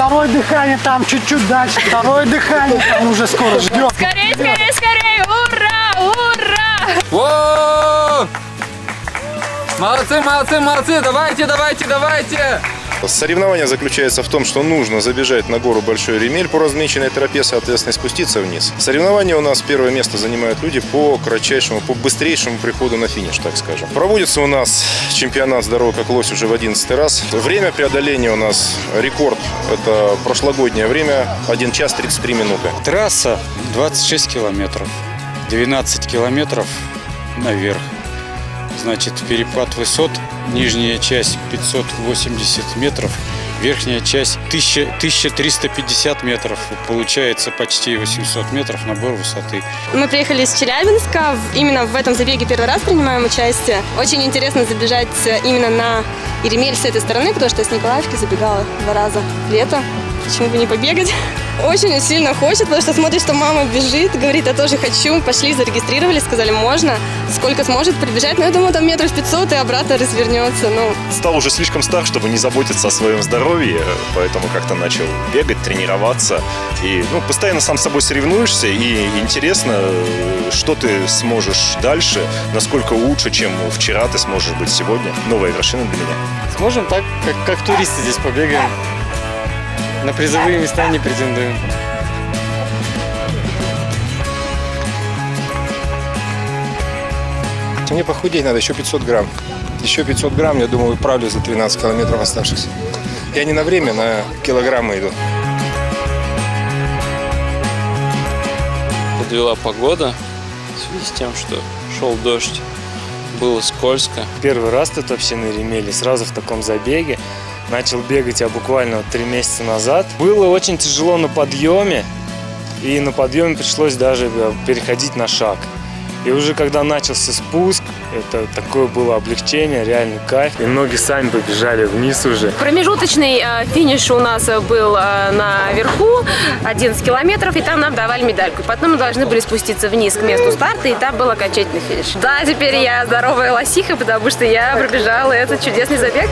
второе дыхание там чуть-чуть дальше, второе дыхание, там уже скоро ждет. Скорее, скорее, скорее! Ура! Ура! Во! Молодцы, молодцы, молодцы! Давайте, давайте, давайте! Соревнование заключается в том, что нужно забежать на гору Большой Ремель по размеченной тропе, соответственно, спуститься вниз. Соревнование у нас первое место занимают люди по кратчайшему, по быстрейшему приходу на финиш, так скажем. Проводится у нас чемпионат здоровья как лось уже в 11 раз. Время преодоления у нас рекорд. Это прошлогоднее время 1 час 33 минуты. Трасса 26 километров. 12 километров наверх. Значит, перепад высот. Нижняя часть 580 метров. Верхняя часть 1000, 1350 метров. Получается почти 800 метров набор высоты. Мы приехали из Челябинска. Именно в этом забеге первый раз принимаем участие. Очень интересно забежать э, именно на Иремель с этой стороны, потому что я с Николаевки забегала два раза лето. Почему бы не побегать? Очень сильно хочет, потому что смотрит, что мама бежит, говорит, я тоже хочу. Пошли, зарегистрировались, сказали, можно. Сколько сможет прибежать. Но я думаю, там метров 500 и обратно развернется. Ну, стал уже слишком стар, чтобы не заботиться о своем здоровье, поэтому как-то начал бегать, тренироваться. И ну, постоянно сам с собой соревнуешься, и интересно, что ты сможешь дальше, насколько лучше, чем вчера ты сможешь быть сегодня. Новая вершина для меня. Сможем так, как, как туристы здесь побегаем. На призовые места не претендуем. Мне похудеть надо еще 500 грамм. Еще 500 грамм, я думаю, управлю за 13 километров оставшихся. Я не на время, на килограммы иду. подвела погода в связи с тем, что шел дождь, было скользко. Первый раз тут вообще на Ремеле, сразу в таком забеге. Начал бегать я буквально три месяца назад. Было очень тяжело на подъеме, и на подъеме пришлось даже э, переходить на шаг. И уже когда начался спуск, это такое было облегчение, реальный кайф. И ноги сами побежали вниз уже. Промежуточный э, финиш у нас э, был э, наверху, 11 километров, и там нам давали медальку. Потом мы должны были спуститься вниз к месту старта, и там был окончательный финиш. Да, теперь я здоровая лосиха, потому что я пробежала этот чудесный забег.